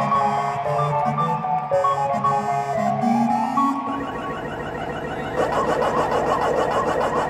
We're not finished yet! Days like this, I wanna drive away. Pack my bags and watch you shine away. You chewed me up and spit me out like I was poison in your love. You took my